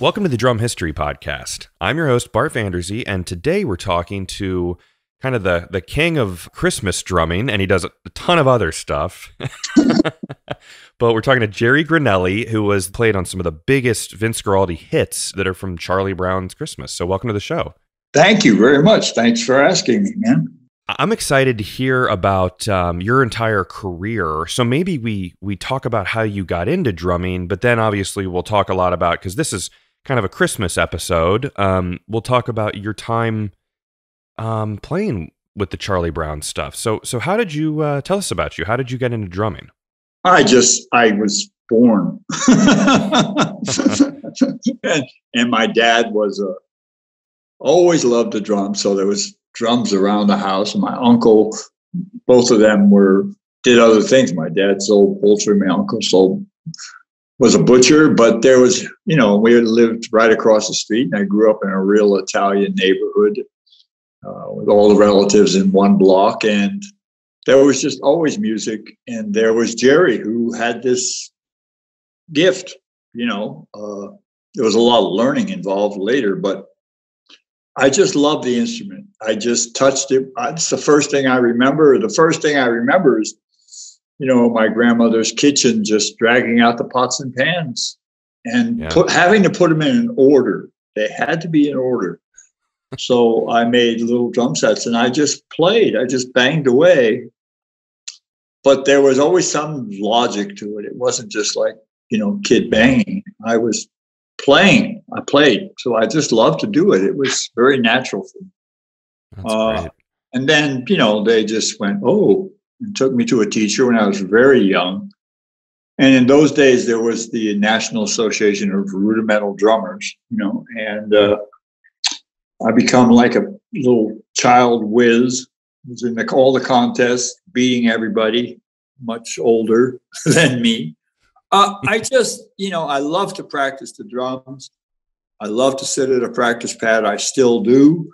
Welcome to the Drum History Podcast. I'm your host, Bart Vanderzee, and today we're talking to kind of the, the king of Christmas drumming, and he does a ton of other stuff. but we're talking to Jerry Granelli, who was played on some of the biggest Vince Guaraldi hits that are from Charlie Brown's Christmas. So welcome to the show. Thank you very much. Thanks for asking me, man. I'm excited to hear about um, your entire career. So maybe we we talk about how you got into drumming, but then obviously we'll talk a lot about because this is kind of a Christmas episode. Um, we'll talk about your time um, playing with the Charlie Brown stuff. So so how did you uh, tell us about you? How did you get into drumming? I just I was born, and, and my dad was a always loved the drums. So there was drums around the house. And my uncle, both of them were did other things. My dad sold poultry. My uncle sold was a butcher, but there was, you know, we lived right across the street, and I grew up in a real Italian neighborhood uh, with all the relatives in one block, and there was just always music. And there was Jerry, who had this gift. You know, uh, there was a lot of learning involved later, but I just love the instrument. I just touched it. It's the first thing I remember. The first thing I remember is, you know, my grandmother's kitchen, just dragging out the pots and pans and yeah. put, having to put them in an order. They had to be in order. so I made little drum sets and I just played. I just banged away. But there was always some logic to it. It wasn't just like, you know, kid banging. I was playing. I played, so I just loved to do it. It was very natural for me. Uh. And then you know they just went, oh, took me to a teacher when I was very young. And in those days, there was the National Association of Rudimental Drummers, you know, and uh, I become like a little child whiz. Was in the, all the contests, beating everybody much older than me. Uh, I just, you know, I love to practice the drums. I love to sit at a practice pad. I still do.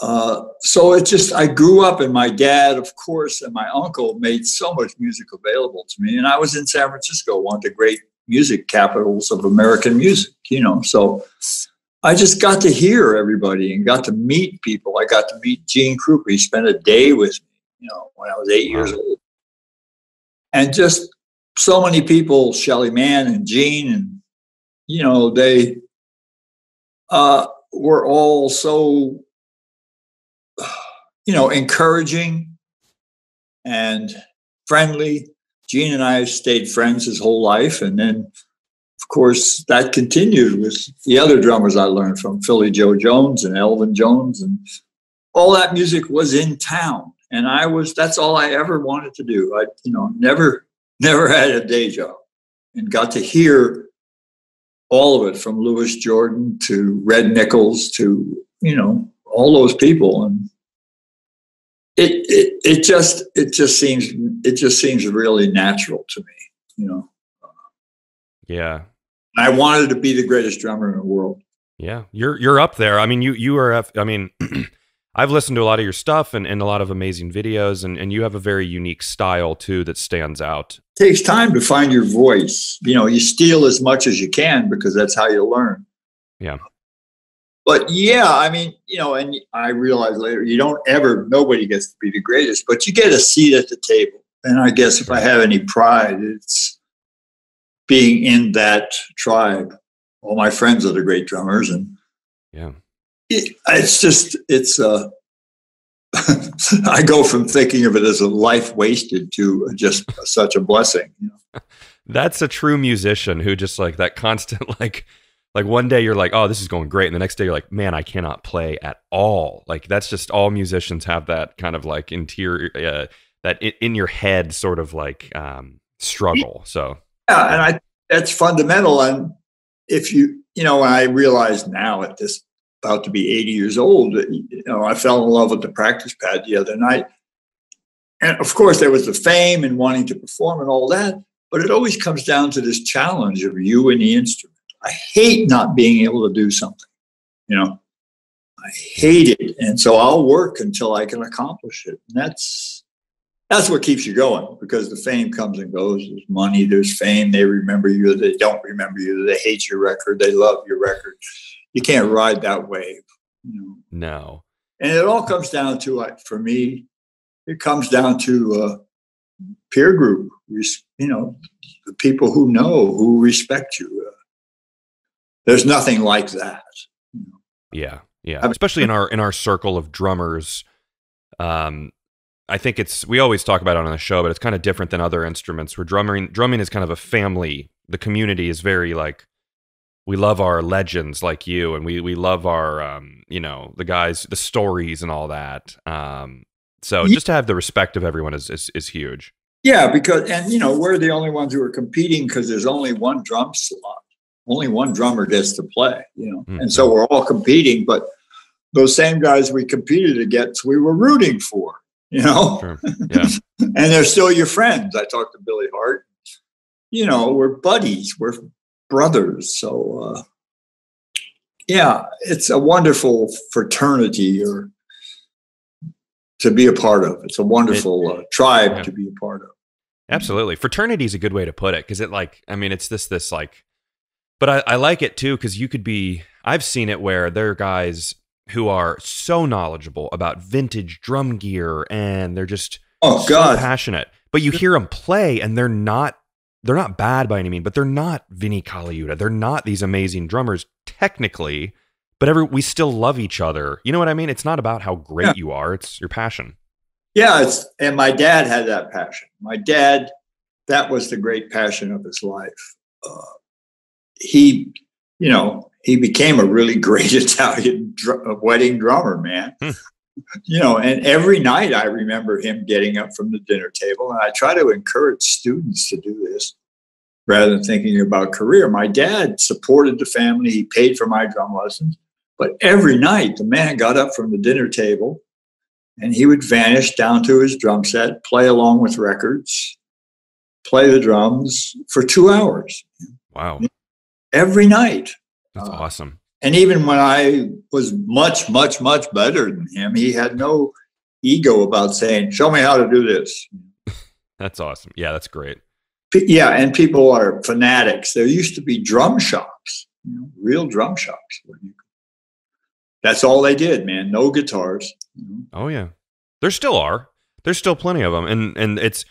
Uh, so it just, I grew up, and my dad, of course, and my uncle made so much music available to me. And I was in San Francisco, one of the great music capitals of American music, you know. So I just got to hear everybody and got to meet people. I got to meet Gene Krupa. He spent a day with me, you know, when I was eight years old. And just so many people, Shelly Manne and Gene, and you know, they uh, were all so, you know, encouraging and friendly. Gene and I have stayed friends his whole life, and then, of course, that continued with the other drummers I learned from, Philly Joe Jones and Elvin Jones, and all that music was in town. And I was, that's all I ever wanted to do. I, you know, never never had a day job and got to hear all of it from Louis Jordan to Red Nichols to, you know, all those people. And it, it, it just, it just seems, it just seems really natural to me, you know? Yeah. I wanted to be the greatest drummer in the world. Yeah. You're, you're up there. I mean, you, you are, I mean, I've listened to a lot of your stuff and, and a lot of amazing videos, and, and you have a very unique style too that stands out. It takes time to find your voice. You know, you steal as much as you can because that's how you learn. Yeah. But yeah, I mean, you know, and I realized later you don't ever, nobody gets to be the greatest, but you get a seat at the table. And I guess if I have any pride, it's being in that tribe. All my friends are the great drummers, and yeah it, it's just it's uh I go from thinking of it as a life wasted to just such a blessing. You know? That's a true musician who just like that constant like like one day you're like, oh, this is going great, and the next day you're like, man, I cannot play at all. Like that's just all musicians have that kind of like interior uh, that in, in your head sort of like um, struggle. So yeah, and I that's fundamental. And if you you know, I realize now at this about to be 80 years old, you know, I fell in love with the practice pad the other night. And of course, there was the fame and wanting to perform and all that, but it always comes down to this challenge of you and the instrument. I hate not being able to do something, you know. I hate it. And so I'll work until I can accomplish it. And that's that's what keeps you going because the fame comes and goes. There's money, there's fame. They remember you, they don't remember you, they hate your record, they love your record. You can't ride that wave. You know? No. And it all comes down to, for me, it comes down to uh, peer group. You know, the people who know, who respect you. There's nothing like that. Yeah, yeah. Especially in our in our circle of drummers. Um, I think it's we always talk about it on the show, but it's kind of different than other instruments. Where drumming drumming is kind of a family. The community is very like we love our legends like you, and we we love our um, you know the guys, the stories, and all that. Um, so just to have the respect of everyone is is, is huge. Yeah, because and you know we're the only ones who are competing because there's only one drum slot, only one drummer gets to play. You know, mm-hmm. and so we're all competing, but those same guys we competed against, we were rooting for. You know, sure. yeah, and they're still your friends. I talked to Billy Hart. You know, we're buddies. We're brothers. So, uh, yeah, it's a wonderful fraternity or to be a part of. It's a wonderful it, uh, tribe yeah. to be a part of. Absolutely, fraternity is a good way to put it because it like I mean it's this this like, but I, I like it too because you could be. I've seen it where there are guys who are so knowledgeable about vintage drum gear and they're just oh god passionate, but you hear them play and they're not they're not bad by any means, but they're not Vinnie Colaiuta. They're not these amazing drummers technically, but every we still love each other. You know what I mean? It's not about how great yeah. you are; it's your passion. Yeah, it's and my dad had that passion. My dad, that was the great passion of his life. Uh, he, you know, he became a really great Italian dr- wedding drummer, man. Hmm. You know, and every night I remember him getting up from the dinner table, and I try to encourage students to do this rather than thinking about career. My dad supported the family; he paid for my drum lessons, but every night the man got up from the dinner table, and he would vanish down to his drum set, play along with records, play the drums for two hours. Wow! Every night. That's uh, awesome and even when I was much, much, much better than him, he had no ego about saying, "Show me how to do this." that's awesome. Yeah, that's great. Yeah, and people are fanatics. There used to be drum shops, you know, real drum shops. That's all they did, man. No guitars. Oh yeah, there still are. There's still plenty of them, and and it's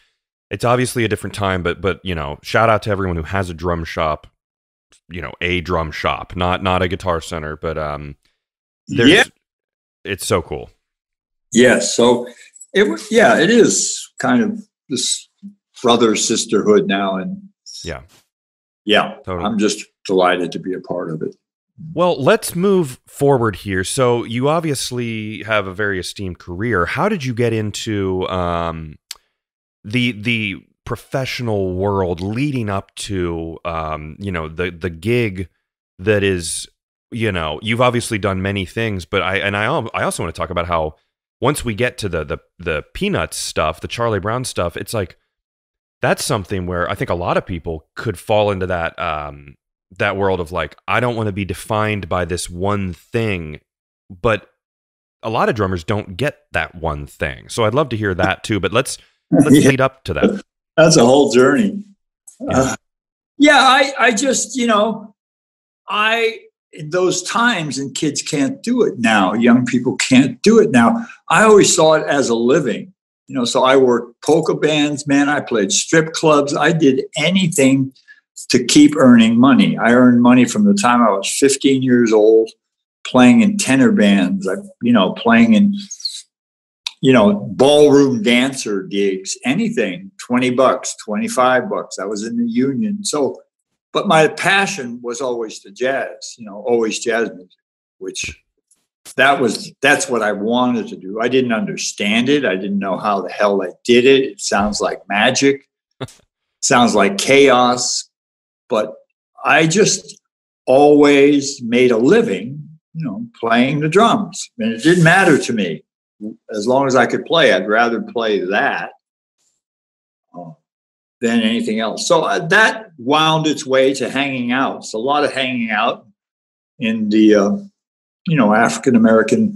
it's obviously a different time, but but you know, shout out to everyone who has a drum shop you know a drum shop, not not a guitar center, but um, there's, yeah, it's so cool. Yes, so it was yeah, it is kind of this brother sisterhood now, and yeah, yeah, totally. I'm just delighted to be a part of it. Well, let's move forward here. So you obviously have a very esteemed career. How did you get into um, the the professional world leading up to um, you know the the gig that is you know you've obviously done many things but i and i i also want to talk about how once we get to the the the peanuts stuff the charlie brown stuff it's like that's something where i think a lot of people could fall into that um that world of like i don't want to be defined by this one thing but a lot of drummers don't get that one thing so i'd love to hear that too but let's let's yeah. lead up to that that's a whole journey. Yeah. Uh, yeah, I, I just, you know, I, in those times and kids can't do it now. Young people can't do it now. I always saw it as a living, you know, so I worked polka bands, man. I played strip clubs. I did anything to keep earning money. I earned money from the time I was 15 years old playing in tenor bands, I, you know, playing in you know, ballroom dancer gigs, anything, 20 bucks, 25 bucks. I was in the union. So, but my passion was always the jazz, you know, always jazz music, which that was, that's what I wanted to do. I didn't understand it. I didn't know how the hell I did it. It sounds like magic, sounds like chaos, but I just always made a living, you know, playing the drums. And it didn't matter to me as long as I could play, I'd rather play that uh, than anything else. So uh, that wound its way to hanging out. It's a lot of hanging out in the, uh, you know, African American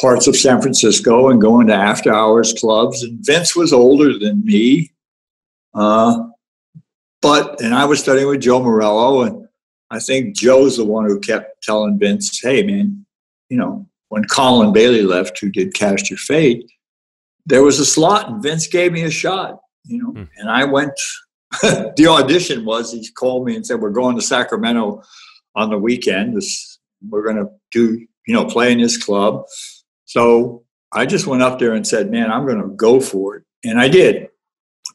parts of San Francisco and going to after hours clubs. And Vince was older than me. Uh, but, and I was studying with Joe Morello. And I think Joe's the one who kept telling Vince, hey, man, you know, when Colin Bailey left, who did Cast Your Fate, there was a slot and Vince gave me a shot, you know, hmm. and I went. the audition was he called me and said, We're going to Sacramento on the weekend. This, we're going to do, you know, play in this club. So I just went up there and said, Man, I'm going to go for it. And I did.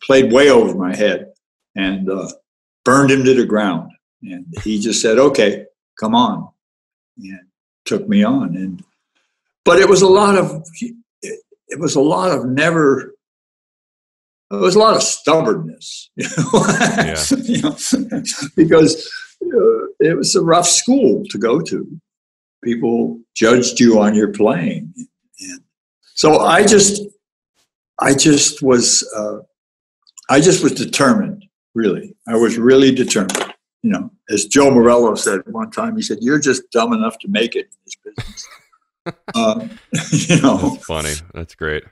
Played way over my head and uh, burned him to the ground. And he just said, Okay, come on. And took me on. And but it was a lot of it was a lot of never it was a lot of stubbornness you know, yeah. you know? Because uh, it was a rough school to go to. People judged you on your playing. And so i just i just was uh, i just was determined really. I was really determined you know? As joe morello said one time he said you're just dumb enough to make it in this business uh, you know, That's funny. That's great.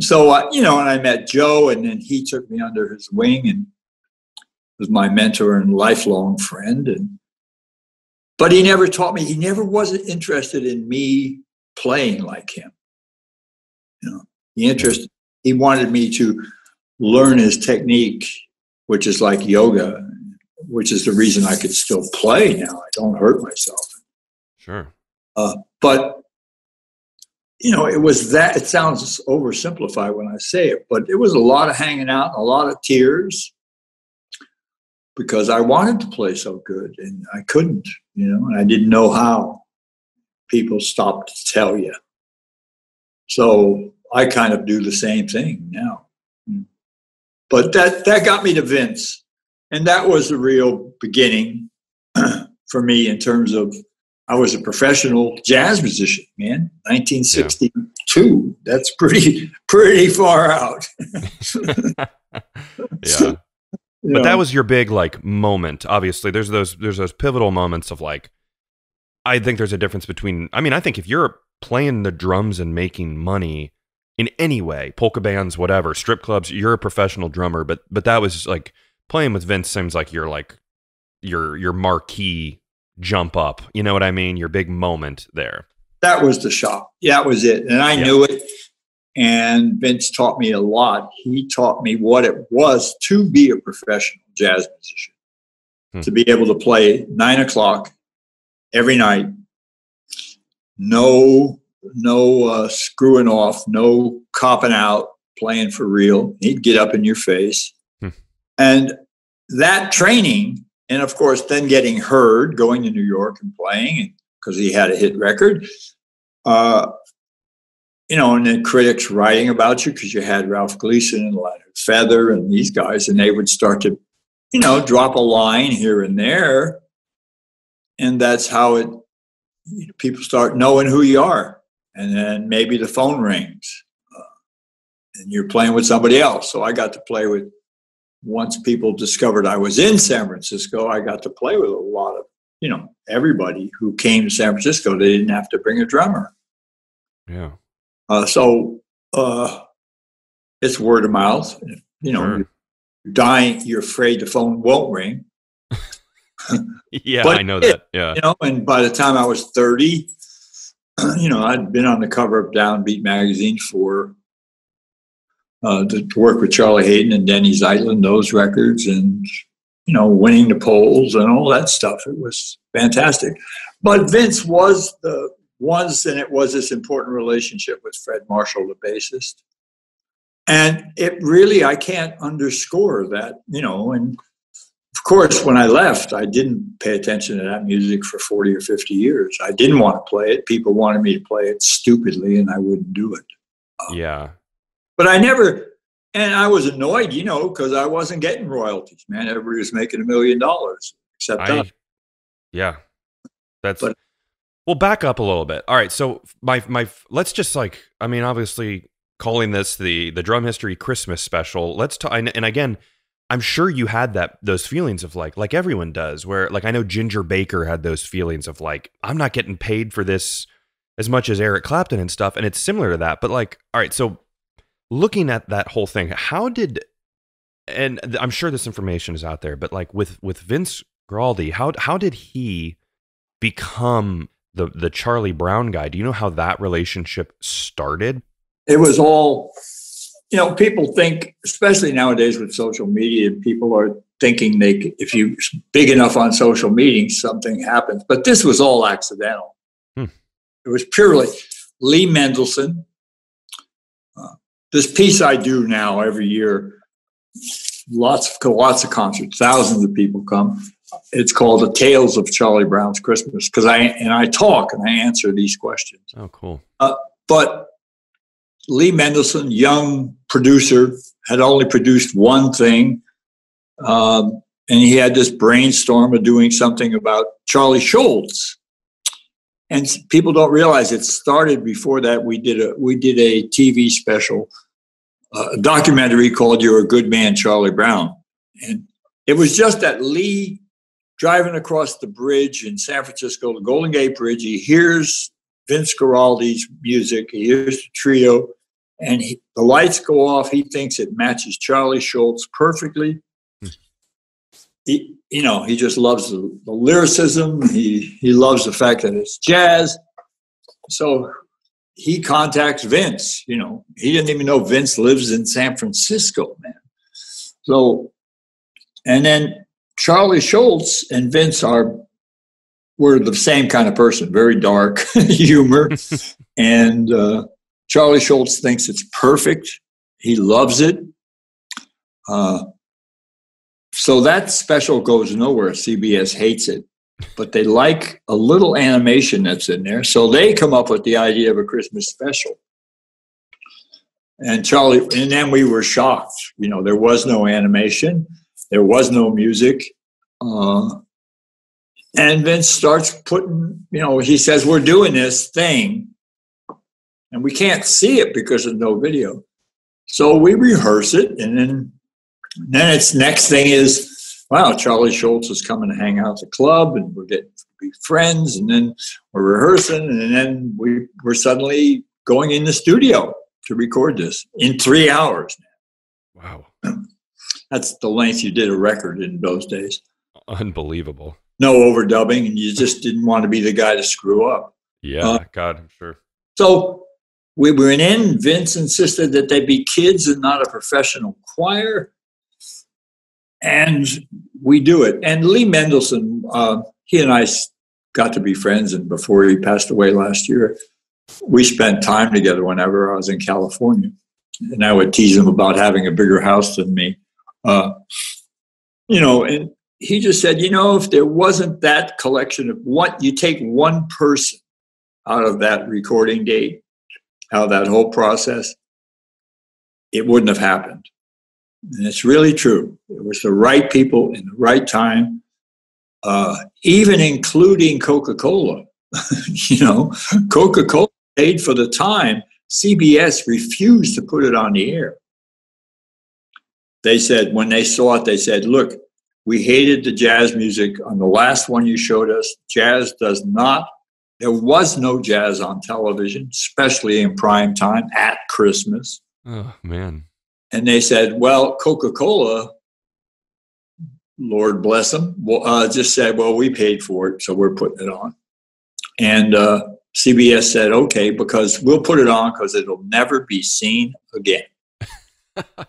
So uh, you know, and I met Joe, and then he took me under his wing and was my mentor and lifelong friend. And but he never taught me. He never wasn't interested in me playing like him. You know, he interested. He wanted me to learn his technique, which is like yoga, which is the reason I could still play now. I don't hurt myself. Sure. Uh, but you know, it was that. It sounds oversimplified when I say it, but it was a lot of hanging out, a lot of tears, because I wanted to play so good and I couldn't, you know, and I didn't know how. People stopped to tell you. So I kind of do the same thing now. Hmm. But that that got me to Vince, and that was the real beginning for me in terms of I was a professional jazz musician, man. 1962. Yeah. That's pretty pretty far out. yeah. But that was your big like moment. Obviously, there's those there's those pivotal moments of like I think there's a difference between I mean, I think if you're playing the drums and making money in any way, polka bands, whatever, strip clubs, you're a professional drummer, but but that was like playing with Vince seems like you're like your your marquee jump up. You know what I mean? Your big moment there. That was the shop. Yeah, that was it. And I yeah. knew it. And Vince taught me a lot. He taught me what it was to be a professional jazz musician, hmm. to be able to play nine o'clock every night. No, no uh, screwing off, no copping out, playing for real. He'd get up in your face. Hmm. And that training and of course, then getting heard, going to New York and playing because he had a hit record. Uh, you know, and then critics writing about you because you had Ralph Gleason and Leonard Feather and these guys, and they would start to, you know, drop a line here and there, and that's how it. You know, people start knowing who you are, and then maybe the phone rings, uh, and you're playing with somebody else. So I got to play with once people discovered I was in San Francisco, I got to play with a lot of, you know, everybody who came to San Francisco. They didn't have to bring a drummer. Yeah. Uh, so uh, it's word of mouth. You know, sure. you're dying, you're afraid the phone won't ring. yeah, I know that. Yeah. You know, and by the time I was 30, you know, I'd been on the cover of Downbeat magazine for uh, to, work with Charlie Haden and Denny Zeitlin, those records, and you know, winning the polls and all that stuff. It was fantastic. But Vince was the once, and it was this important relationship with Fred Marshall, the bassist. And it really, I can't underscore that, you know, and of course, when I left, I didn't pay attention to that music for 40 or 50 years. I didn't want to play it. People wanted me to play it stupidly, and I wouldn't do it. Yeah. But I never, and I was annoyed, you know, because I wasn't getting royalties. Man, everybody was making a million dollars except I, us. Yeah, that's. But, well, back up a little bit. All right, so my my let's just like I mean, obviously calling this the the drum history Christmas special. Let's talk. And, and again, I'm sure you had that those feelings of like like everyone does, where like I know Ginger Baker had those feelings of like I'm not getting paid for this as much as Eric Clapton and stuff, and it's similar to that. But like, all right, so looking at that whole thing, how did and I'm sure this information is out there, but like with with Vince Guaraldi, how how did he become the the Charlie Brown guy? Do you know how that relationship started? It was all, you know, people think, especially nowadays with social media, people are thinking they if you big enough on social media, something happens. But this was all accidental. Hmm. It was purely Lee Mendelson. This piece I do now every year lots of lots of concerts, thousands of people come. It's called the Tales of Charlie Brown's Christmas because I and I talk and I answer these questions. Oh, cool. Uh, but Lee Mendelson, young producer, had only produced one thing, um, and he had this brainstorm of doing something about Charlie Schulz. And people don't realize it started before that. We did a we did a TV special a documentary called You're a Good Man, Charlie Brown. And it was just that Lee driving across the bridge in San Francisco, the Golden Gate Bridge, he hears Vince Guaraldi's music, he hears the trio, and he, the lights go off. He thinks it matches Charlie Schulz perfectly. Hmm. He, you know, he just loves the, the lyricism. He he loves the fact that it's jazz. So he contacts Vince. You know, he didn't even know Vince lives in San Francisco, man. So, and then Charlie Schulz and Vince are were the same kind of person, very dark humor, and uh, Charlie Schulz thinks it's perfect. He loves it. Uh, so that special goes nowhere. CBS hates it but they like a little animation that's in there. So they come up with the idea of a Christmas special. And Charlie, and then we were shocked. You know, there was no animation, there was no music. Uh, and Vince starts putting, you know, he says, We're doing this thing, and we can't see it because of no video. So we rehearse it, and then then its next thing is wow, Charlie Schulz is coming to hang out at the club and we're getting to be friends. And then we're rehearsing and then we, we're suddenly going in the studio to record this in three hours. Wow. That's the length you did a record in those days. Unbelievable. No overdubbing, and you just didn't want to be the guy to screw up. Yeah, uh, God, I'm sure. So we went in. Vince insisted that they be kids and not a professional choir and we do it. And Lee Mendelson, uh, he and I got to be friends, and before he passed away last year, we spent time together whenever I was in California. And I would tease him about having a bigger house than me. Uh, you know, and he just said, you know, if there wasn't that collection of what you take one person out of that recording date, out of that whole process, it wouldn't have happened. And it's really true. It was the right people in the right time, uh, even including Coca Cola. you know, Coca Cola paid for the time. CBS refused to put it on the air. They said, when they saw it, they said, look, we hated the jazz music on the last one you showed us. Jazz does not, there was no jazz on television, especially in prime time at Christmas. Oh, man. And they said, well, Coca Cola, Lord bless them, uh, just said, well, we paid for it, so we're putting it on. And uh, CBS said, okay, because we'll put it on because it'll never be seen again.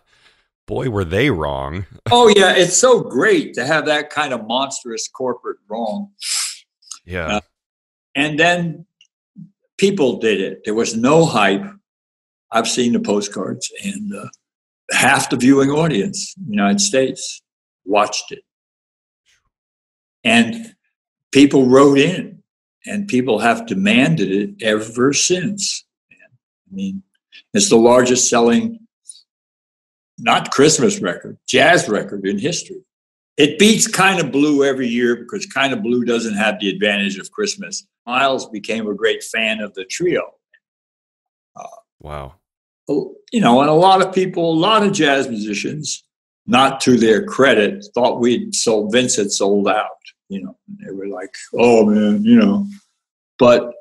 Boy, were they wrong. oh, yeah. It's so great to have that kind of monstrous corporate wrong. Yeah. Uh, and then people did it. There was no hype. I've seen the postcards, and uh, half the viewing audience in the United States watched it. And people wrote in, and people have demanded it ever since. I mean, it's the largest selling, not Christmas record, jazz record in history. It beats Kind of Blue every year because Kind of Blue doesn't have the advantage of Christmas. Miles became a great fan of the trio. Uh, wow you know, and a lot of people, a lot of jazz musicians, not to their credit, thought we'd sold Vince had sold out. You know, they were like, "Oh man," you know. But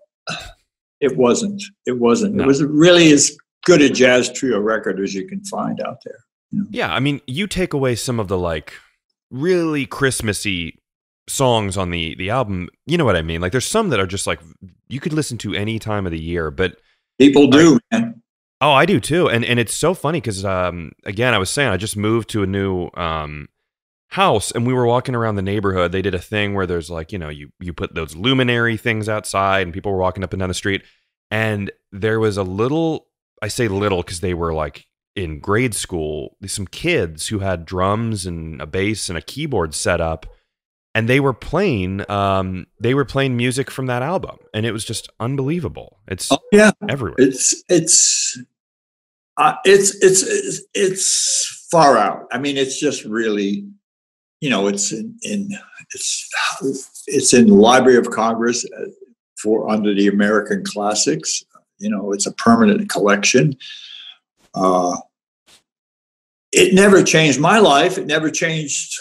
it wasn't. It wasn't. No. It was really as good a jazz trio record as you can find out there. you know. Yeah, I mean, you take away some of the like really Christmassy songs on the the album. You know what I mean? Like, there's some that are just like you could listen to any time of the year, but People do, man. Oh, I do too, and and it's so funny because um, again, I was saying I just moved to a new um house, and we were walking around the neighborhood. They did a thing where there's like you know you you put those luminary things outside, and people were walking up and down the street, and there was a little. I say little because they were like in grade school. Some kids who had drums and a bass and a keyboard set up, and they were playing um they were playing music from that album, and it was just unbelievable. It's Oh, yeah. everywhere. It's it's uh, it's it's it's it's far out. I mean, it's just really, you know, it's in, in it's it's in the Library of Congress uh, for under the American Classics. You know, it's a permanent collection. Uh, it never changed my life. It never changed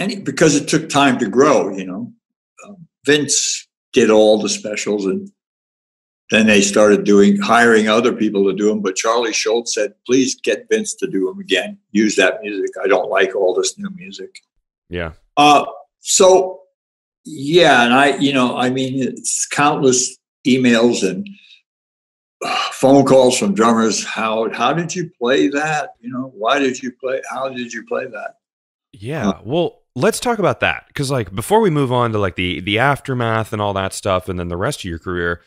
any because it took time to grow. You know, um, Vince did all the specials and then they started doing hiring other people to do them. But Charlie Schulz said, "Please get Vince to do them again. Use that music. I don't like all this new music." yeah. Uh, so yeah, and I, you know, I mean, it's countless emails and uh, phone calls from drummers. How how did you play that? You know, why did you play? How did you play that? Yeah. Well, let's talk about that because, like, before we move on to like the the aftermath and all that stuff, and then the rest of your career.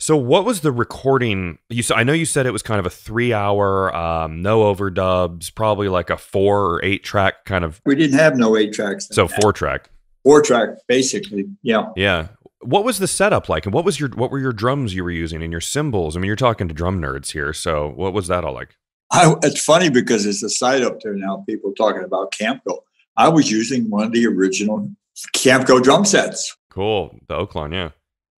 So, what was the recording? You said I know you said it was kind of a three hour, um, no overdubs, probably like a four or eight track kind of. We didn't have no eight tracks. then. So four track. four track, basically. Yeah. Yeah. What was the setup like, and what was your what were your drums you were using and your cymbals? I mean, you're talking to drum nerds here, so what was that all like? I, it's funny because it's a site up there now, people talking about Camco. I was using one of the original Camco drum sets. Cool, the Oakland, yeah.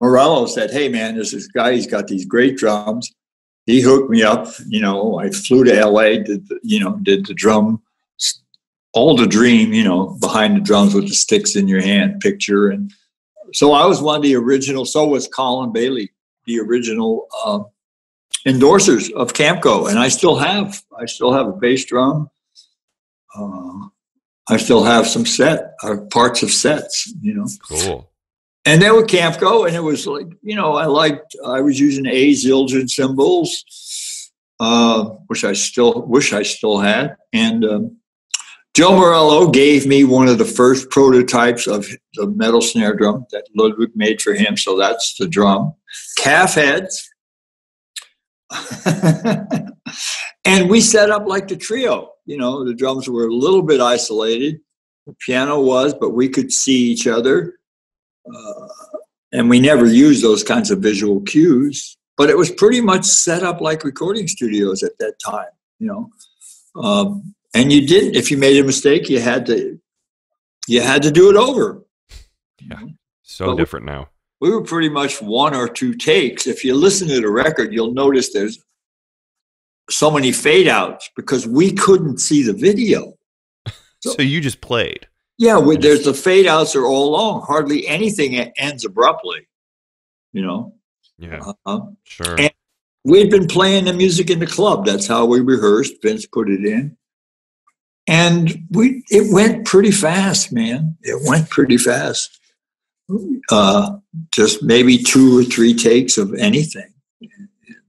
Morello said, Hey man, there's this guy, he's got these great drums. He hooked me up. You know, I flew to LA, did the, you know, did the drum, all the dream, you know, behind the drums with the sticks in your hand picture. And so I was one of the original, so was Colin Bailey, the original uh, endorsers of Camco. And I still have, I still have a bass drum. Uh, I still have some set, uh, parts of sets, you know Cool. And they were Camco, and it was like you know I liked I was using A Zildjian cymbals, uh, which I still wish I still had, and um, Joe Morello gave me one of the first prototypes of the metal snare drum that Ludwig made for him. So that's the drum, calf heads, and we set up like the trio. You know, the drums were a little bit isolated. The piano was, but we could see each other uh, and we never used those kinds of visual cues but it was pretty much set up like recording studios at that time you know um, and you didn't if you made a mistake you had to you had to do it over Yeah. So But different now. we were pretty much one or two takes if you listen to the record you'll notice there's so many fade outs because we couldn't see the video So you just played. Yeah we, there's the fade outs are all long hardly anything ends abruptly you know Yeah, uh-huh. sure. And- we'd been playing the music in the club. That's how we rehearsed. Vince put it in, and we it went pretty fast, man. It went pretty fast. Uh, just maybe two or three takes of anything.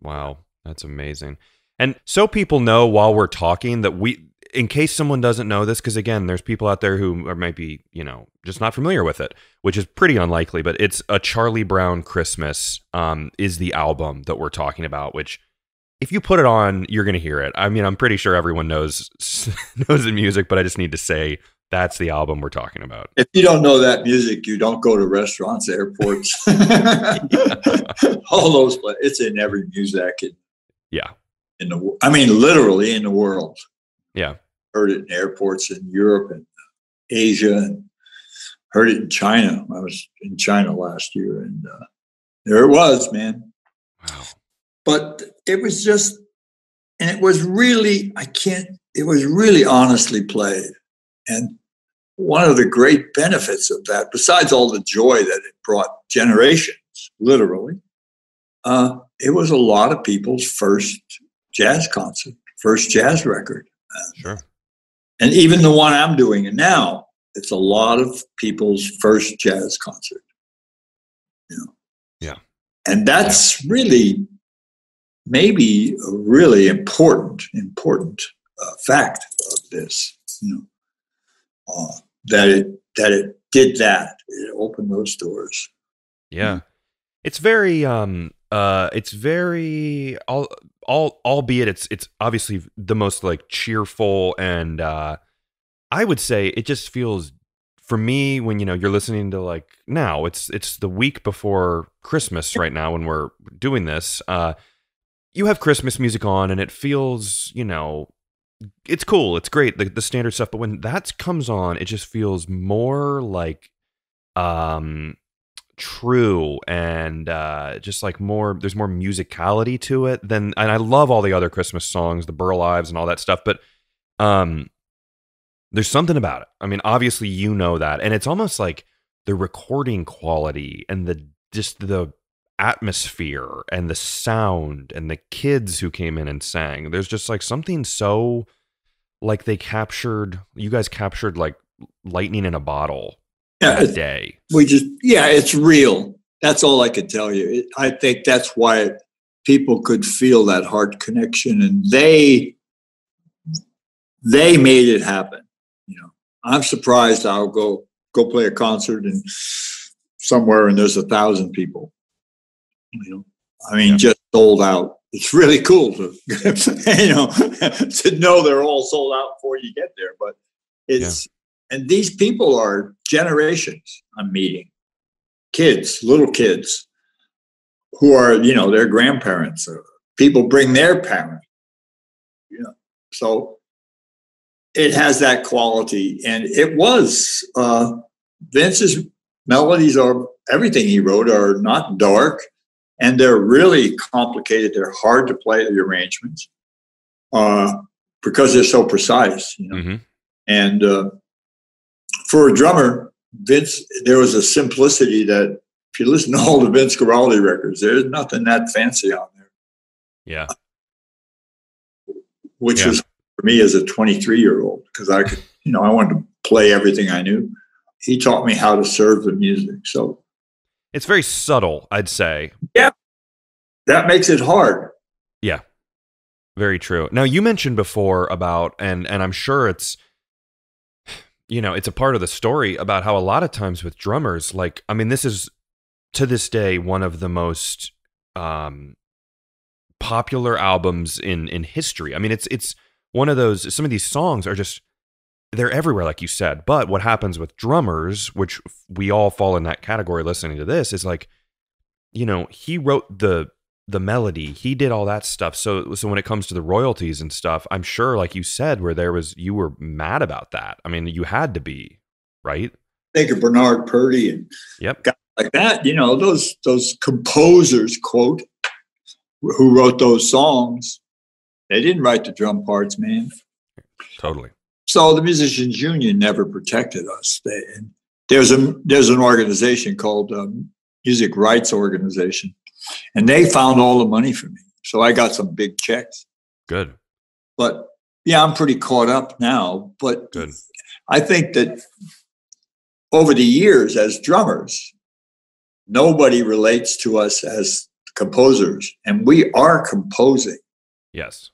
Wow, that's amazing. And so people know while we're talking that we, in case someone doesn't know this, because again, there's people out there who are might be, you know, just not familiar with it, which is pretty unlikely. But it's a Charlie Brown Christmas um, is the album that we're talking about. Which, if you put it on, you're gonna hear it. I mean, I'm pretty sure everyone knows knows the music, but I just need to say that's the album we're talking about. If you don't know that music, you don't go to restaurants, airports, all those. It's in every music in, Yeah, in the. I mean, literally in the world. yeah, heard it in airports in Europe and Asia, and heard it in China. I was in China last year, and uh, there it was, man. wow, But it was just, and it was really, I can't. It was really honestly played, and one of the great benefits of that, besides all the joy that it brought generations, literally, uh, it was a lot of people's first jazz concert, first jazz record. Sure. And even the one I'm doing now, it's a lot of people's first jazz concert. You know? Yeah. And that's really maybe a really important, important uh, fact of this. You know, uh, that it that it did that. It opened those doors. Yeah. It's very um uh it's very all all albeit it's it's obviously the most like cheerful and uh I would say it just feels for me when you know you're listening to like now it's it's the week before Christmas right now when we're doing this uh you have Christmas music on and it feels you know it's cool it's great the, the standard stuff but when that comes on it just feels more like um true and uh just like more there's more musicality to it than and I love all the other Christmas songs, the Burl Ives and all that stuff, but um there's something about it. I mean, obviously you know that. And it's almost like the recording quality and the just the atmosphere and the sound and the kids who came in and sang. There's just like something so like they captured you guys captured like lightning in a bottle Yeah, that day. we just yeah it's real. That's all i could tell you. It- i think that's why people could feel that heart connection and they they made it happen you know. I'm surprised i'll go go play a concert and somewhere and there's a thousand people you know. I mean Yeah. just sold out. It's really cool to you know to know they're all sold out before you get there but it's and these people are generations i'm meeting. Kids little kids who are you know their grandparents or people bring their parents you know. So it has that quality. And it was uh vince's melodies are everything he wrote are not dark and they're really complicated. They're hard to play the arrangements uh because they're so precise you know. Hmm and uh, for a drummer, Vince, there was a simplicity that if you listen to all the Vince Guaraldi records, there's nothing that fancy on there, Yeah. which Yeah. was for me as a 23 year old because I could, you know, I wanted to play everything I knew. He taught me how to serve the music, so It's very subtle, I'd say. Yeah. That makes it hard. Yeah. Very true. Now you mentioned before about and and I'm sure it's you know, it's a part of the story about how a lot of times with drummers like I mean this is to this day one of the most um popular albums in in history. I mean it's it's one of those some of these songs are just they're everywhere like you said. But what happens with drummers, which we all fall in that category listening to this is like you know, he wrote the the melody he did all that stuff so so when it comes to the royalties and stuff i'm sure like you said where there was you were mad about that i mean you had to be right Think of Bernard Purdie and yep like that. You know, those those composers, quote, who wrote those songs, they didn't write the drum parts, man. totally So the musicians union never protected us. They, and there's a there's an organization called um, Music Rights Organization, and they found all the money for me. So I got some big checks. good But yeah, I'm pretty caught up now. But Good. I think that over the years, as drummers, nobody relates to us as composers, and we are composing. yes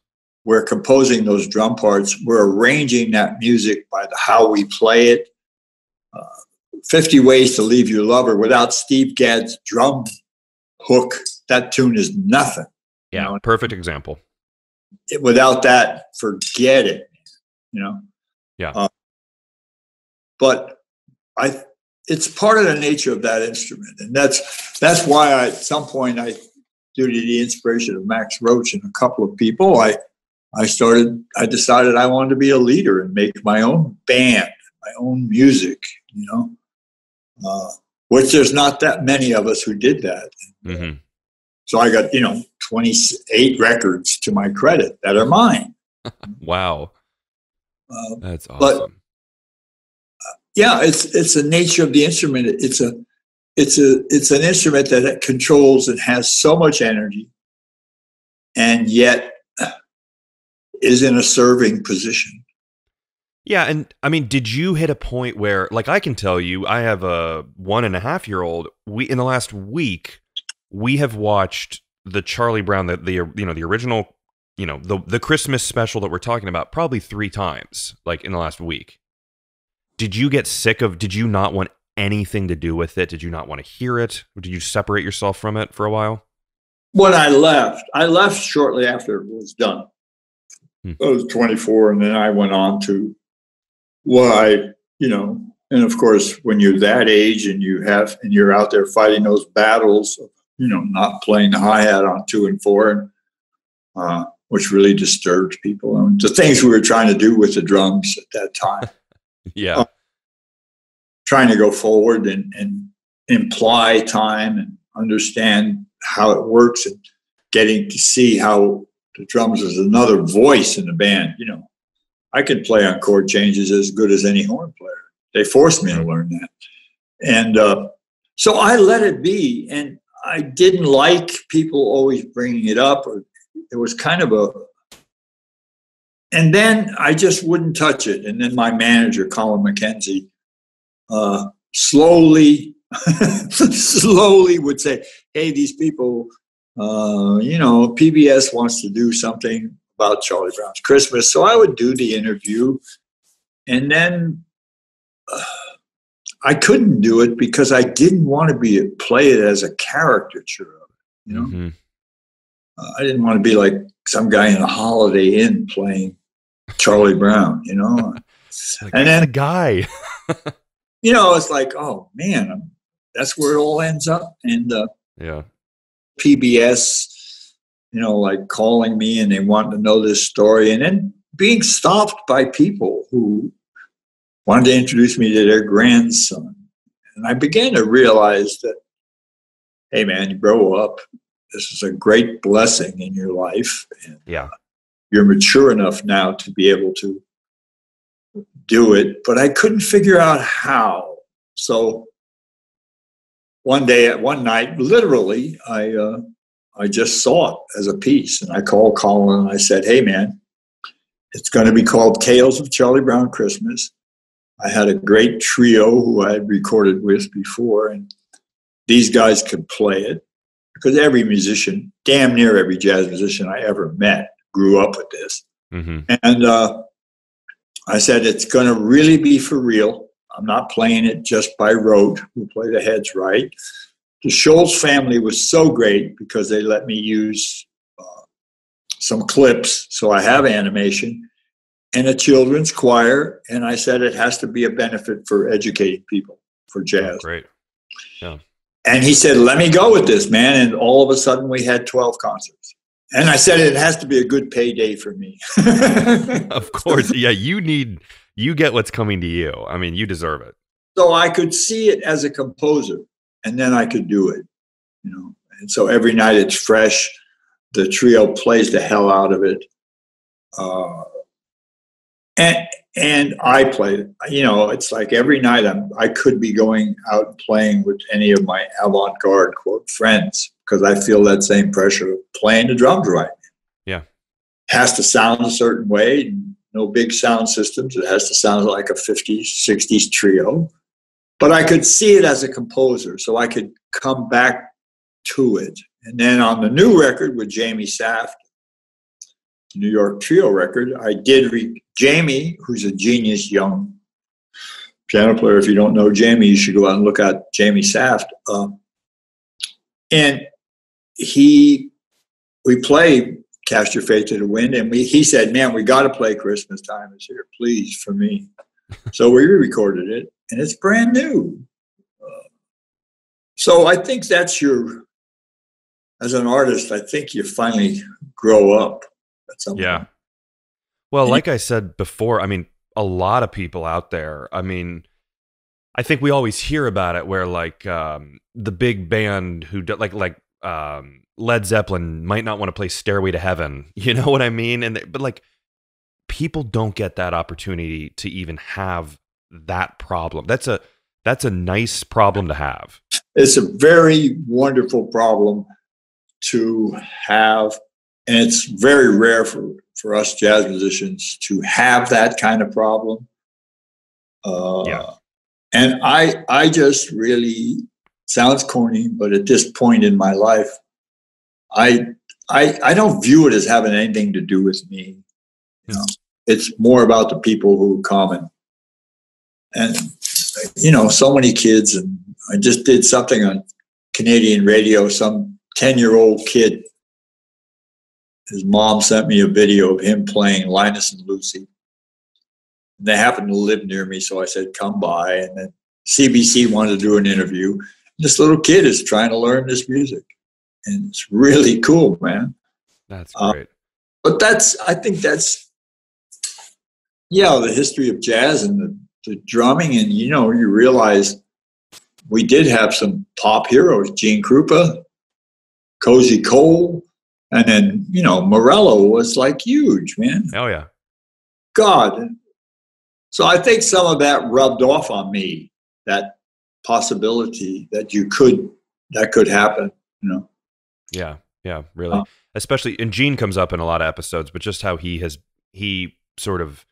we're composing those drum parts we're arranging that music by the, how we play it uh, 50 ways to leave your lover without steve gadd's drum hook. That tune is nothing. Yeah know, perfect example. It- without that forget it you know? Yeah. Uh, but i it's part of the nature of that instrument and that's that's why I, at some point i due to the inspiration of max roach and a couple of people i I started, I decided I wanted to be a leader and make my own band, my own music, you know, uh, which there's not that many of us who did that. hmm So I got, you know, 28 records to my credit that are mine. wow Uh, that's But- awesome yeah, it's, it's the nature of the instrument. It's a, it's a it's an instrument that it controls and has so much energy and yet is in a serving position yeah and i mean did you hit a point where like i can tell you i have a one and a half year old we in the last week we have watched the charlie brown the, the you know the original you know the the christmas special that we're talking about probably three times like in the last week did you get sick of did you not want anything to do with it? Did you not want to hear it? Or did you separate yourself from it for a while? When I left, I left shortly after it was done. Hmm. I was 24, and then I went on to why, you know, and of course, when you're that age and you have, and you're out there fighting those battles of, you know, not playing the hi hat on two and four, and, uh, which really disturbed people. And the things we were trying to do with the drums at that time. yeah. Uh, trying to go forward and, and imply time and understand how it works and getting to see how the drums is another voice in the band. You know, I could play on chord changes as good as any horn player. They forced me to learn that. And uh, so I let it be. And I didn't like people always bringing it up, it was kind of a. And then I just wouldn't touch it. And then my manager, Colin McKenzie, uh, slowly, slowly would say, "Hey, these people, uh, you know, PBS wants to do something about Charlie Brown's Christmas." So I would do the interview, and then uh, I couldn't do it because I didn't want to be play it as a caricature of it. You know, mm-hmm. uh, I didn't want to be like some guy in a Holiday Inn playing Charlie Brown. You know. like, and then a guy you know, it's like, oh man, that's where it all ends up. And uh, yeah, PBS, you know, like calling me and they want to know this story, and then being stopped by people who wanted to introduce me to their grandson. And I began to realize that, hey man, you grow up. This is a great blessing in your life. And yeah. You're mature enough now to be able to do it, but I couldn't figure out how. So one day, at one night, literally, I uh, I just saw it as a piece, and I called Colin and I said, "Hey, man, it's going to be called Tales of Charlie Brown Christmas." I had a great trio who I had recorded with before, and these guys could play it because every musician, damn near every jazz musician I ever met, grew up with this. Mm-hmm. And uh, I said, it's going to really be for real. I'm not playing it just by rote. We'll play the heads right. The Schulz family was so great because they let me use uh, some clips. So I have animation and a children's choir. And I said it has to be a benefit for educating people for jazz. Oh, great. Yeah. And he said, let me go with this, man. And all of a sudden we had 12 concerts. And I said it has to be a good payday for me. of course. Yeah, you need you get what's coming to you. I mean, you deserve it. So I could see it as a composer and then I could do it, you know. And so every night it's fresh. The trio plays the hell out of it. Uh, and and I play it. You know, it's like every night I'm I could be going out and playing with any of my avant-garde quote friends because I feel that same pressure of playing the drums right. Yeah. Has to sound a certain way. No big sound systems. It has to sound like a 50s, 60s trio. But I could see it as a composer, so I could come back to it. And then on the new record with Jamie Saft, New York Trio record, I did Jamie, who's a genius young piano player. If you don't know Jamie, you should go out and look at Jamie Saft. Uh, and he we played Cast Your Fate to the Wind, and we he said, "Man, we got to play Christmas Time is here, please, for me." So we recorded it, and it's brand new. Uh, so I think that's your, as an artist, I think you finally grow up. At some yeah. Well, and like I said before, I mean, a lot of people out there. I mean, I think we always hear about it where like um, the big band who do, like like um, Led Zeppelin might not want to play Stairway to Heaven. You know what I mean? And they, but like people don't get that opportunity to even have that problem. That's a that's a nice problem to have. it's a very wonderful problem to have, and it's very rare for for us jazz musicians to have that kind of problem. Uh, Yeah. And I I just really sounds corny, but at this point in my life, I I I don't view it as having anything to do with me. You know, it's more about the people who come and and you know so many kids and I just did something on Canadian radio. Some ten year old kid, his mom sent me a video of him playing Linus and Lucy. And they happened to live near me, so I said, "Come by." And then CBC wanted to do an interview. This little kid is trying to learn this music, and it's really cool, man. That's Uh, great. But that's, I think that's, yeah, the history of jazz and the, the drumming, and you know, you realize we did have some pop heroes, Gene Krupa, Cozy Cole, and then you know, Morello was like huge, man. oh yeah. God. So I think some of that rubbed off on me, that possibility that you could, that could happen, you know. Yeah, yeah, really. Uh, Especially and Gene comes up in a lot of episodes, but just how he has he sort of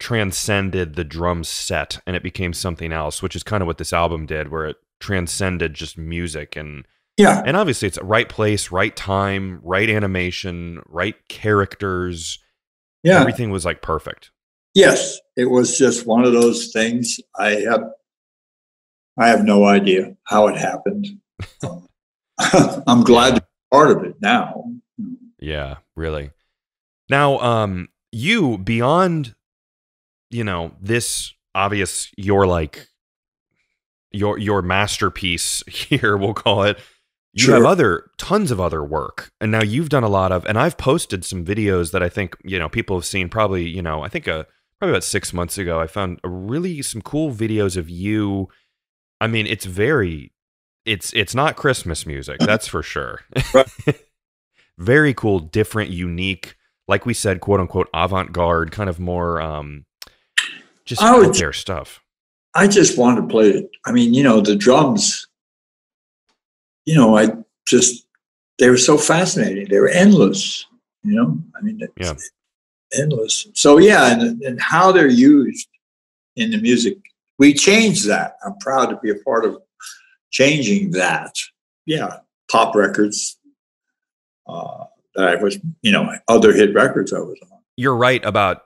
transcended the drum set and it became something else, which is kind of what this album did, where it transcended just music and Yeah. and obviously it's right place, right time, right animation, right characters. Yeah. Everything was like perfect. Yes, it was just one of those things. I have, I have no idea how it happened. Um, I'm glad to be part of it now. Yeah, really. Now, um, you beyond, you know, this obvious, your like, your your masterpiece here, we'll call it. You Sure. have other tons of other work, and now you've done a lot of, and I've posted some videos that I think you know people have seen. Probably, you know, I think uh probably about six months ago, I found a really some cool videos of you. I mean, it's very, it's it's not Christmas music, that's for sure. Right. very cool, different, unique, like we said, quote unquote, avant garde, kind of more um just I would- out there stuff. I just wanted to play it. I mean, you know, the drums, you know, I just, they were so fascinating. They were endless, you know, I mean, Yeah. endless. So, yeah, and, and how they're used in the music, we changed that. I'm proud to be a part of changing that. Yeah, pop records uh, that I was, you know, other hit records I was on. You're right about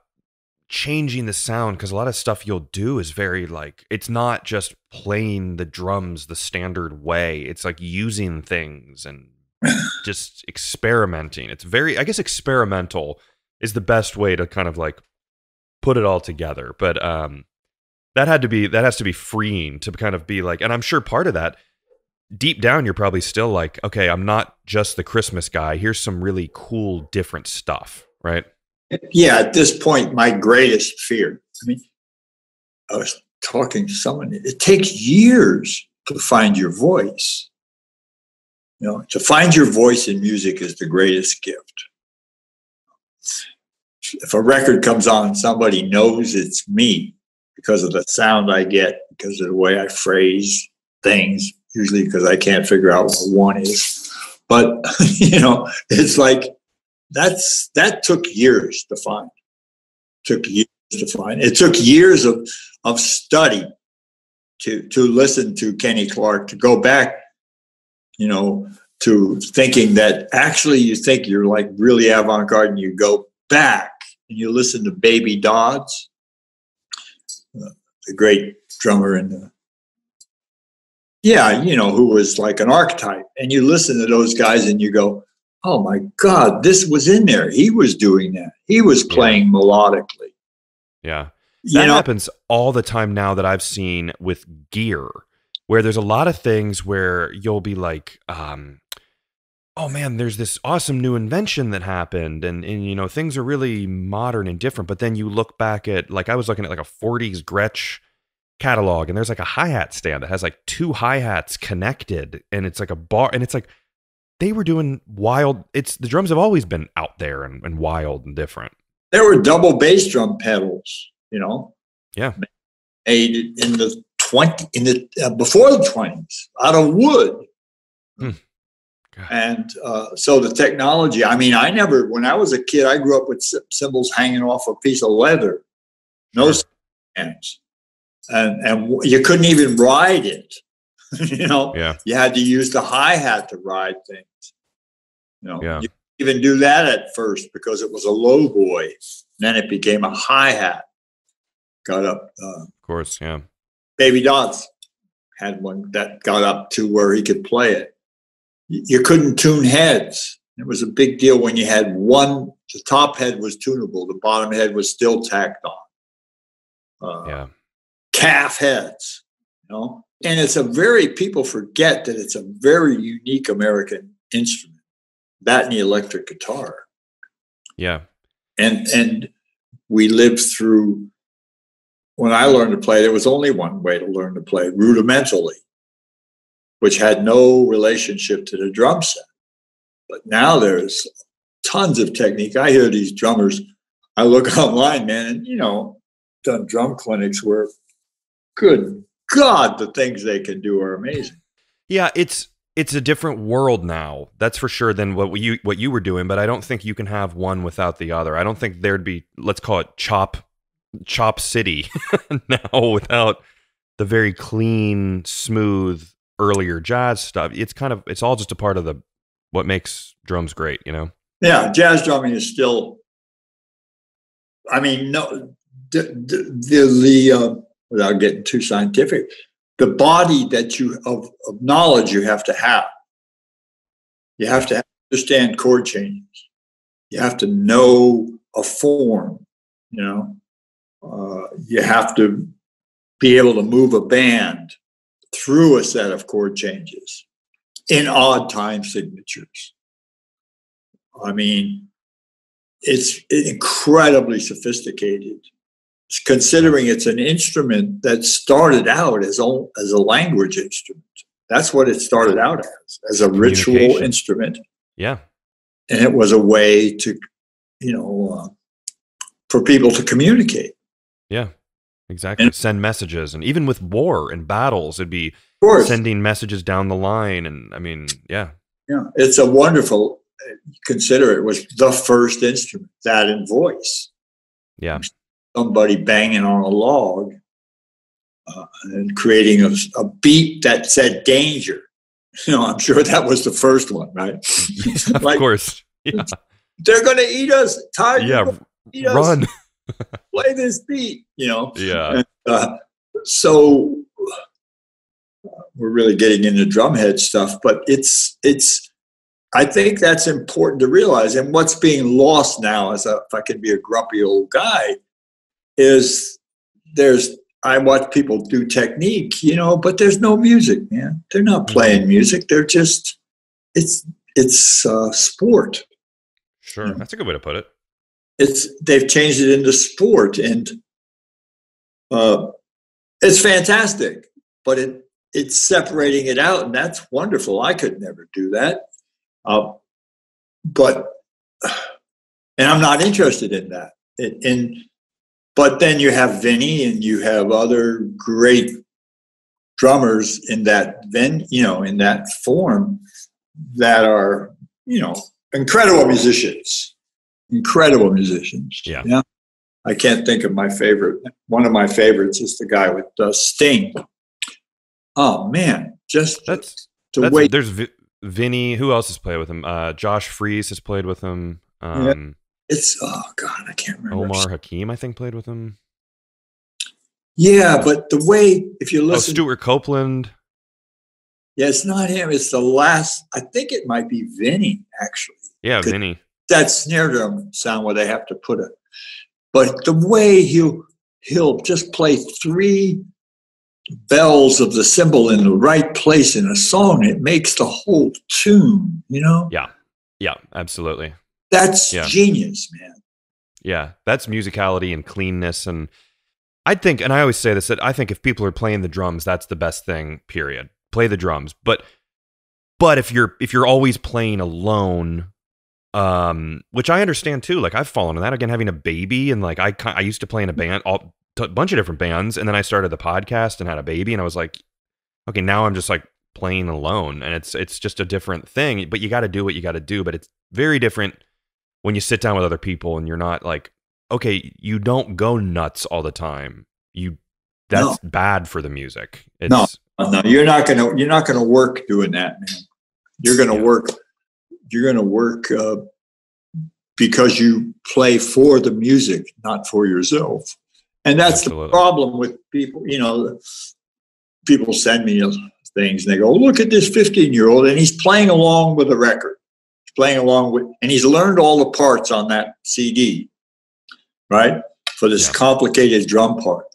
changing the sound because a lot of stuff you'll do is very like it's not just playing the drums the standard way. It's like using things and just experimenting. It's very, I guess, experimental is the best way to kind of like put it all together. But um, that had to be that has to be freeing to kind of be like, and I'm sure part of that deep down you're probably still like, okay, I'm not just the Christmas guy. Here's some really cool, different stuff, right? Yeah, at this point, my greatest fear. I mean, I was talking to someone. It takes years to find your voice. You know, to find your voice in music is the greatest gift. If a record comes on, somebody knows it's me because of the sound I get, because of the way I phrase things, usually because I can't figure out what one is. But, you know, it's like, that's that took years to find. Took years to find. It took years of of study to to listen to Kenny Clarke to go back, you know, to thinking that actually you think you're like really avant garde, and you go back and you listen to Baby Dodds, uh, the great drummer in the yeah, you know, who was like an archetype, and you listen to those guys and you go, oh my God, this was in there. He was doing that. He was Yeah. playing melodically. Yeah. You That know, happens all the time now that I've seen with gear, where there's a lot of things where you'll be like, um, oh man, there's this awesome new invention that happened, and and you know things are really modern and different. But then you look back at like I was looking at like a '40s Gretsch catalog, and there's like a hi hat stand that has like two hi hats connected, and it's like a bar, and it's like they were doing wild. It's the drums have always been out there and, and wild and different. there were double bass drum pedals, you know, Yeah. made in the 20 in the uh, before the 20s out of wood. Hmm. And uh, so the technology, I mean, I never, when I was a kid, I grew up with cymbals hanging off a piece of leather, no hands. And, and you couldn't even ride it. you know, yeah. you had to use the hi hat to ride things. You know, yeah. you even do that at first because it was a low boy. Then it became a hi hat. Got up. Uh, of course, yeah. Baby Dodds had one that got up to where he could play it. You couldn't tune heads. It was a big deal when you had one. The top head was tunable. The bottom head was still tacked on. Uh, yeah. Calf heads, you know. And it's a very people forget that it's a very unique American instrument. That and the electric guitar. Yeah. And and we lived through when I learned to play, there was only one way to learn to play rudimentally, which had no relationship to the drum set. But now there's tons of technique. I hear these drummers, I look online, man, and you know, done drum clinics where good God, the things they can do are amazing. Yeah, it's it's a different world now. That's for sure than what you what you were doing, but I don't think you can have one without the other. I don't think there'd be let's call it chop chop city now without the very clean, smooth earlier jazz stuff. It's kind of it's all just a part of the what makes drums great, you know. Yeah, jazz drumming is still I mean, no the the, the, uh, without getting too scientific, the body that you of, of knowledge you have to have. You have to understand chord changes. You have to know a form. You know, uh, you have to be able to move a band through a set of chord changes in odd time signatures. I mean, it's incredibly sophisticated considering it's an instrument that started out as, a, as a language instrument. That's what it started out as, as a ritual instrument. Yeah. And it was a way to, you know, uh, for people to communicate. Yeah, exactly. And, Send messages. And even with war and battles, it'd be sending messages down the line. And I mean, yeah. Yeah, it's a wonderful, consider it was the first instrument, that in voice. Yeah somebody banging on a log uh, and creating a, a, beat that said danger. You know, I'm sure that was the first one, right? of like, course. Yeah. They're going to eat us. Tiger, yeah. Run. Play this beat, you know? Yeah. And, uh, so we're really getting into drumhead stuff, but it's, it's, I think that's important to realize. And what's being lost now, as a, if I can be a grumpy old guy, is there's I watch people do technique, you know, but there's no music, man. They're not mm-hmm. playing music. They're just it's it's uh, sport. Sure, that's a good way to put it. It's they've changed it into sport, and uh, it's fantastic. But it it's separating it out, and that's wonderful. I could never do that. Uh, but and I'm not interested in that. And but then you have Vinny and you have other great drummers in that then you know in that form that are you know incredible musicians. Incredible musicians. Yeah. Yeah. I can't think of my favorite one of my favorites is the guy with uh, sting. Oh man. Just that's to that's, wait there's v- vinny. Who else has played with him? Uh, josh freese has played with him. Um, yeah. It's oh god, I can't remember. Omar Hakim, I think, played with him. Yeah, uh, but the way if you oh, listen, oh, Stewart Copeland. Yeah, it's not him. It's the last. I think it might be Vinny actually. Yeah, Vinny. That snare drum sound where they have to put it, but the way he'll he'll just play three bells of the cymbal in the right place in a song, it makes the whole tune. You know. Yeah. Yeah. Absolutely. That's yeah. genius, man. Yeah, that's musicality and cleanness and I think and I always say this that I think if people are playing the drums, that's the best thing, period. Play the drums. But but if you're if you're always playing alone um which I understand too, like I've fallen in that again having a baby and like I I used to play in a band all a bunch of different bands, and then I started the podcast and had a baby, and I was like, okay, now I'm just like playing alone, and it's it's just a different thing. But you got to do what you got to do. But it's very different when you sit down with other people and you're not like, okay, you don't go nuts all the time. You that's no. bad for the music. It's, no, no, you're not gonna you're not gonna work doing that, man. You're gonna yeah. work. You're gonna work uh, because you play for the music, not for yourself. And that's Absolutely. the problem with people. You know, people send me things and they go, "Look at this 15 year old, and he's playing along with a record. Playing along with, and he's learned all the parts on that CD, right, for this yeah. complicated drum part.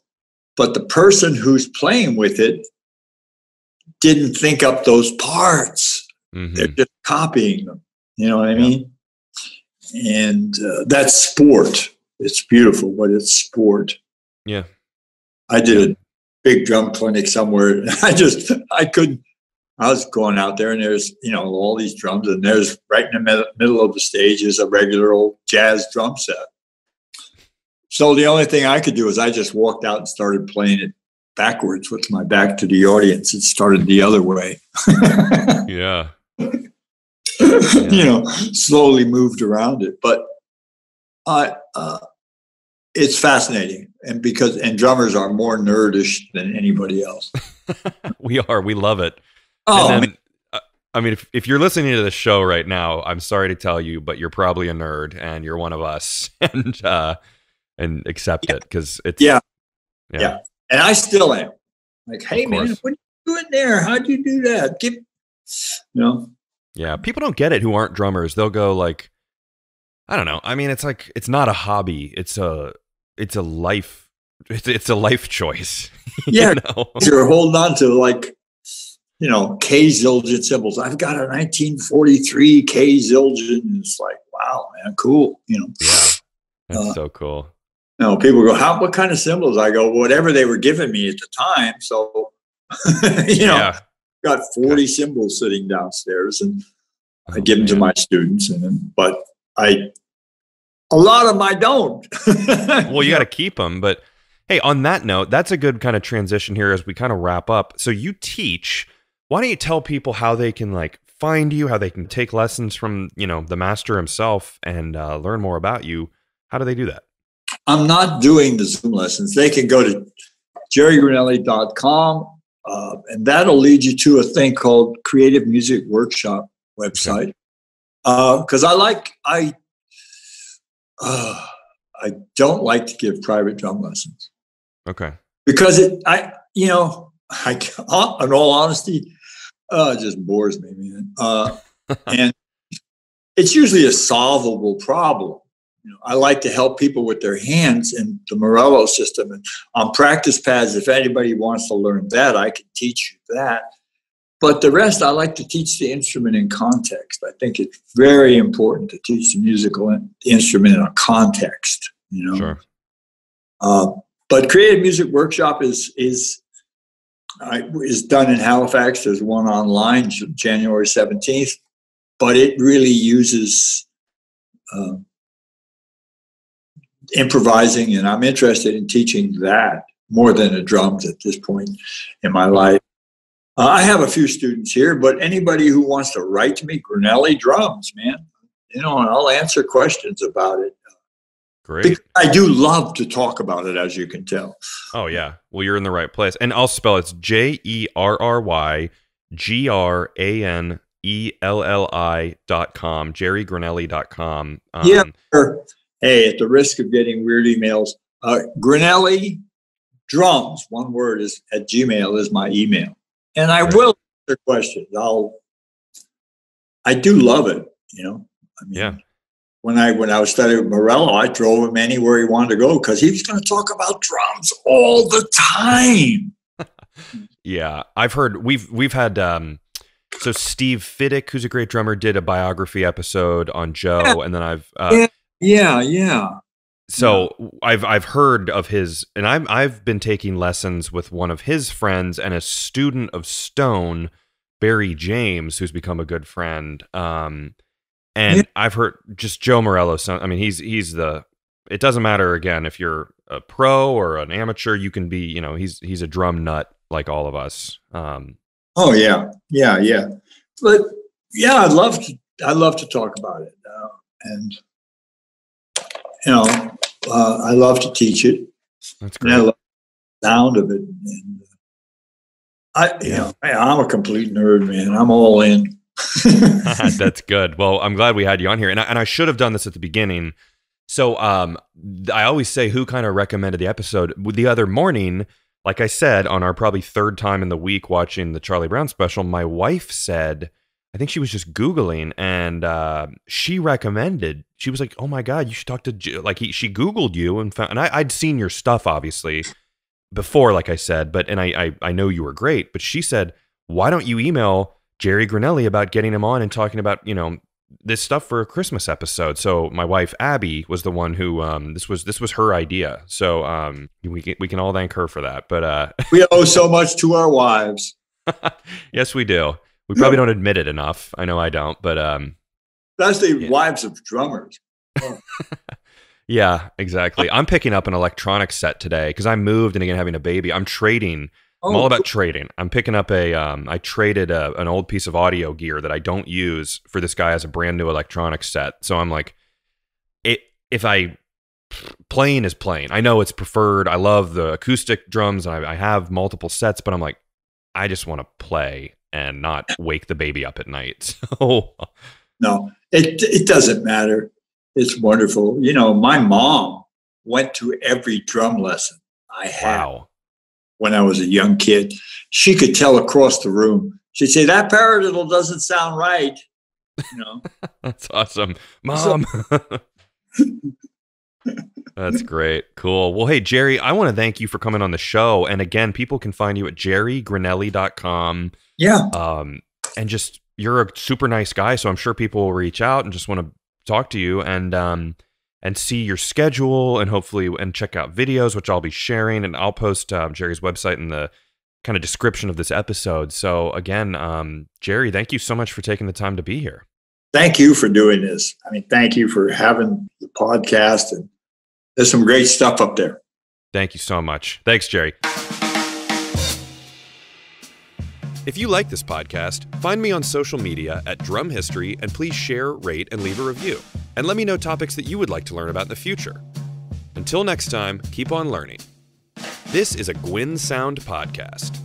But the person who's playing with it didn't think up those parts. Mm-hmm. They're just copying them. You know what I mean? And uh, that's sport. It's beautiful, but it's sport. Yeah. I did a big drum clinic somewhere. I just, I couldn't, I was going out there and there's, you know, all these drums and there's right in the middle of the stage is a regular old jazz drum set. So the only thing I could do is I just walked out and started playing it backwards with my back to the audience. It started the other way. yeah. you know, slowly moved around it. But I, uh, it's fascinating, and because and drummers are more nerdish than anybody else. we are. We love it. Oh, then, uh, I mean, if, if you're listening to the show right now, I'm sorry to tell you, but you're probably a nerd, and you're one of us, and uh, and accept yeah. it because it's yeah. yeah, yeah, and I still am. Like, hey man, what are you doing there? How'd you do that? Give, you know. Yeah, people don't get it who aren't drummers. They'll go like, I don't know. I mean, it's like it's not a hobby. It's a it's a life. It's it's a life choice. Yeah, you know? you're holding on to like you know K Zildjian cymbals. I've got a 1943 K Zildjian. It's like wow, man, cool. You know. Yeah, that's uh, so cool. You know, people go, "How? What kind of cymbals? I go, "Whatever they were giving me at the time." So, you know, yeah got 40 cymbals sitting downstairs and I oh, give them to my students. And but I, a lot of them I don't. well, you got to keep them. But hey, on that note, that's a good kind of transition here as we kind of wrap up. So you teach. Why don't you tell people how they can like find you, how they can take lessons from you know the master himself and uh, learn more about you? How do they do that? I'm not doing the Zoom lessons. They can go to jerrygranelli.com uh, and that'll lead you to a thing called Creative Music Workshop website. Because uh, I like I uh, I don't like to give private drum lessons. Okay. Because it I you know I in all honesty, uh, it just bores me, man. Uh, and it's usually a solvable problem. You know, I like to help people with their hands in the Morello system. And on practice pads, if anybody wants to learn that, I can teach you that. But the rest, I like to teach the instrument in context. I think it's very important to teach the musical instrument in a context. You know. Sure. Uh, but Creative Music Workshop is is is done in Halifax. There's one online, January seventeenth, but it really uses uh, improvising, and I'm interested in teaching that more than the drums at this point in my life. Uh, I have a few students here, but anybody who wants to write to me, Granelli drums, man, you know, and I'll answer questions about it. Great. Because I do love to talk about it, as you can tell. Oh yeah, well you're in the right place, and I'll spell it's J E R R Y G R A N E L L I dot com, jerrygranelli dot com. Um, yeah. Sure hey, at the risk of getting weird emails, uh, Granelli drums, one word is at Gmail is my email. And I right. will answer questions. I'll, I do love it, you know. I mean, yeah. When I when I was studying with Morello, I drove him anywhere he wanted to go because he was going to talk about drums all the time. yeah, I've heard we've we've had um, so Steve Fidyk, who's a great drummer, did a biography episode on Joe, yeah. and then I've uh, yeah. Yeah, yeah. So yeah. I've I've heard of his, and I'm I've been taking lessons with one of his friends and a student of Stone, Barry James, who's become a good friend. Um, and yeah. I've heard just Joe Morello. I mean, he's he's the. It doesn't matter again if you're a pro or an amateur, you can be, you know, he's he's a drum nut like all of us. Um, oh yeah, yeah, yeah. But yeah, I'd love to. I'd love to talk about it, uh, and you know, uh, I love to teach it. that's And I great. love the sound of it. And uh, I, you know, I, I'm a complete nerd, man. I'm all in. That's good. Well, I'm glad we had you on here, and I, and I should have done this at the beginning. So, um, I always say who kind of recommended the episode. The other morning, like I said, on our probably third time in the week watching the Charlie Brown special, my wife said, I think she was just googling, and uh, she recommended. She was like, "Oh my god, you should talk to J-. like he." She googled you and found, and I, I'd seen your stuff obviously before, like I said, but and I, I I know you were great, but she said, "Why don't you email?" Jerry Granelli about getting him on and talking about, you know, this stuff for a Christmas episode. So my wife Abby was the one who um this was this was her idea. So um we can, we can all thank her for that. But uh we owe so much to our wives, yes we do. We probably don't admit it enough. I know I don't, but um the Yeah. wives of drummers. yeah, exactly. I'm picking up an electronic set today cuz I moved and again having a baby. I'm trading I'm all about trading. I'm picking up a. Um, I traded a, an old piece of audio gear that I don't use for this guy as a brand new electronic set. So I'm like, it. If I playing is playing, I know it's preferred. I love the acoustic drums. And I, I have multiple sets, but I'm like, I just want to play and not wake the baby up at night. So No, it it doesn't matter. It's wonderful. You know, my mom went to every drum lesson I had wow, when I was a young kid. She could tell across the room. She'd say that paradiddle doesn't sound right. You know, that's awesome, mom. That's great. Cool. Well, hey, Jerry, I want to thank you for coming on the show. And again, people can find you at jerrygranelli.com. yeah. Um, and just, you're a super nice guy. So I'm sure people will reach out and just want to talk to you and, um, and see your schedule and hopefully, and check out videos, which I'll be sharing. And I'll post um, Jerry's website in the kind of description of this episode. So again, um, Jerry, thank you so much for taking the time to be here. Thank you for doing this. I mean, thank you for having the podcast and there's some great stuff up there. Thank you so much. Thanks, Jerry. If you like this podcast, find me on social media at Drum History and please share, rate, and leave a review. And let me know topics that you would like to learn about in the future. Until next time, keep on learning. This is a Gwyn Sound podcast.